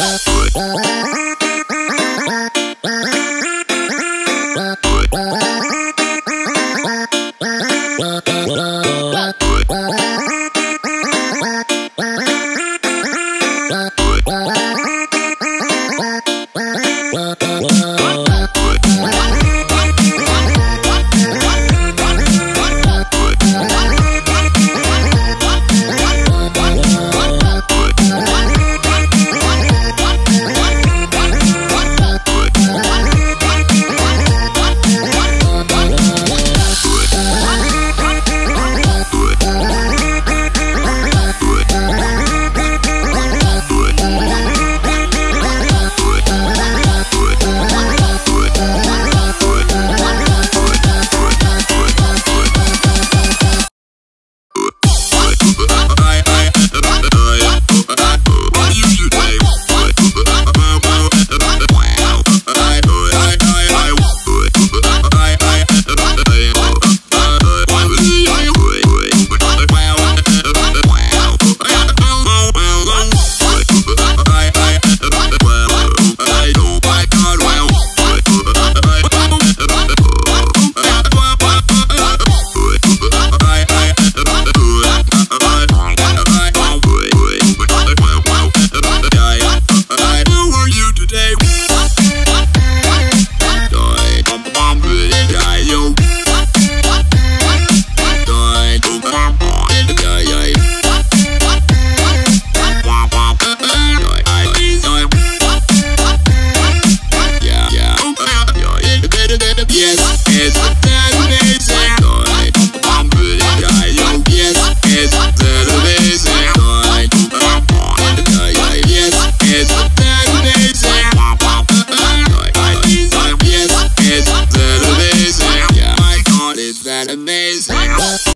Oh,